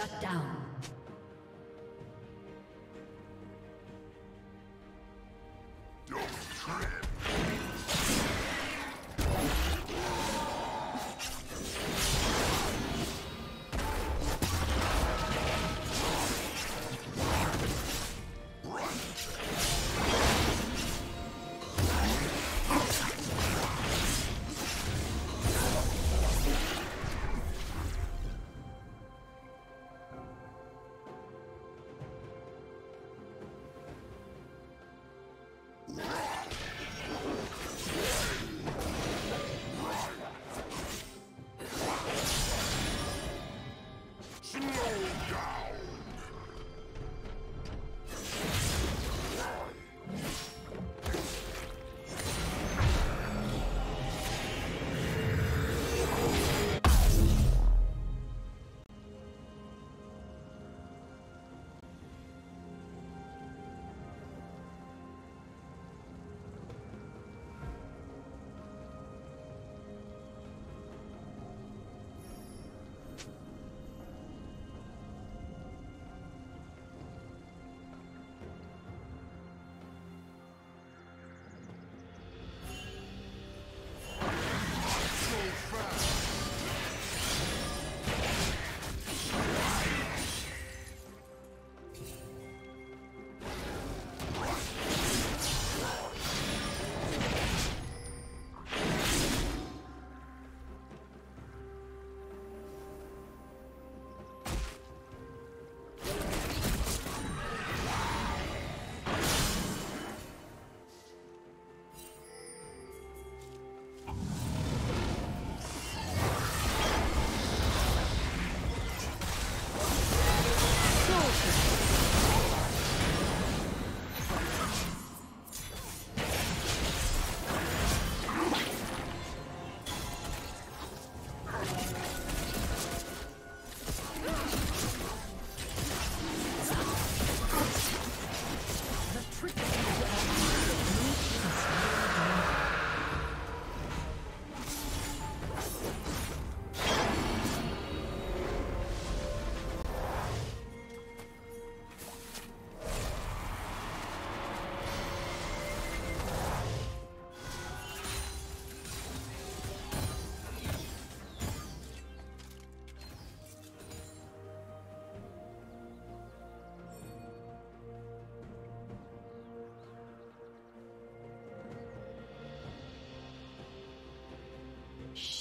Shut down.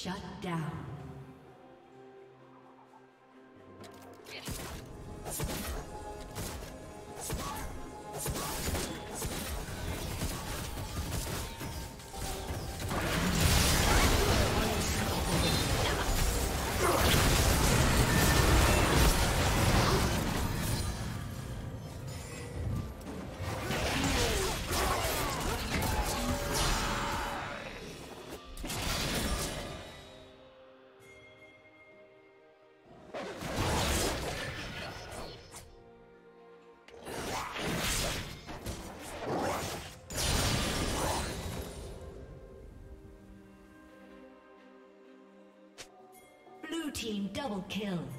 Shut down. double kill.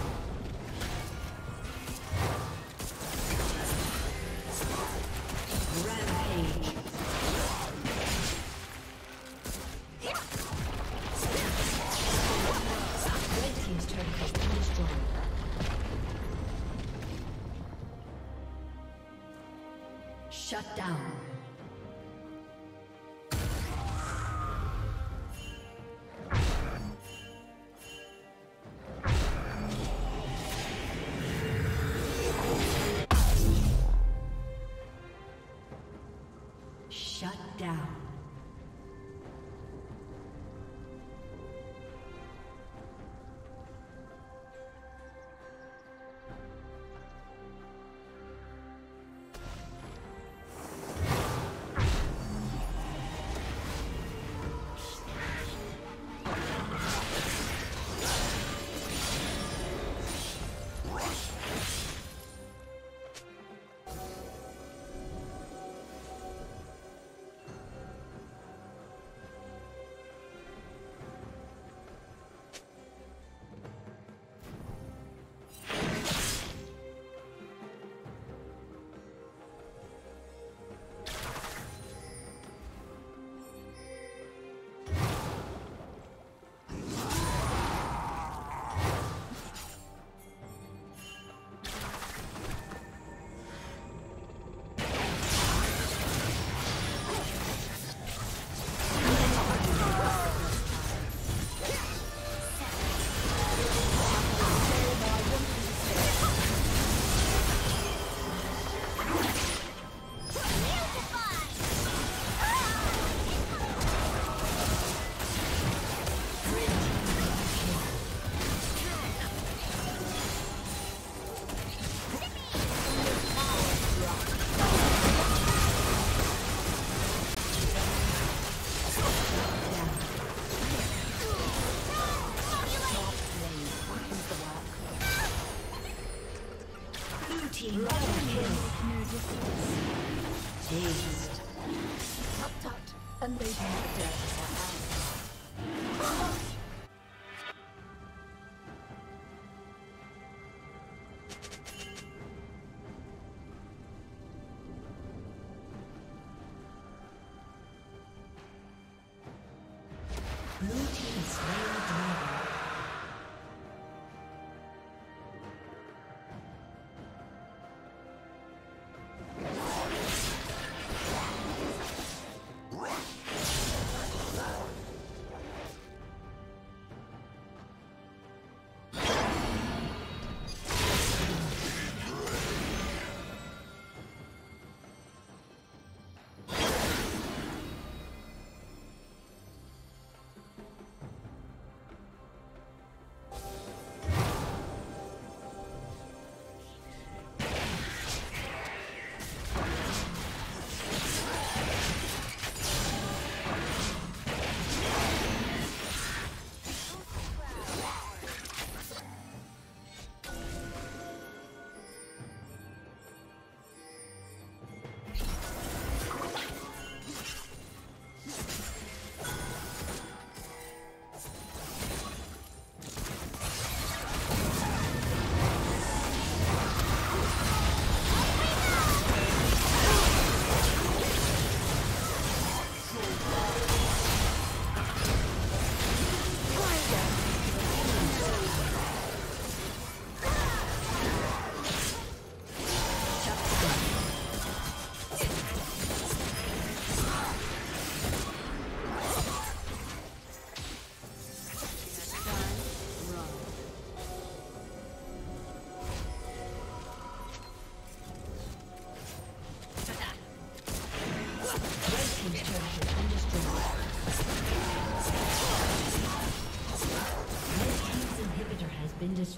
Blue team.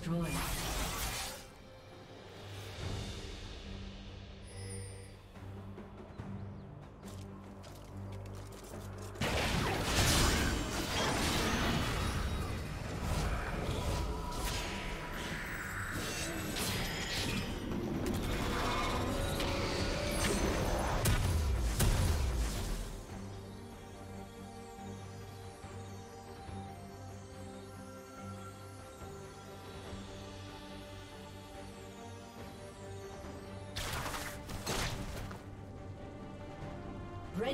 destroyed.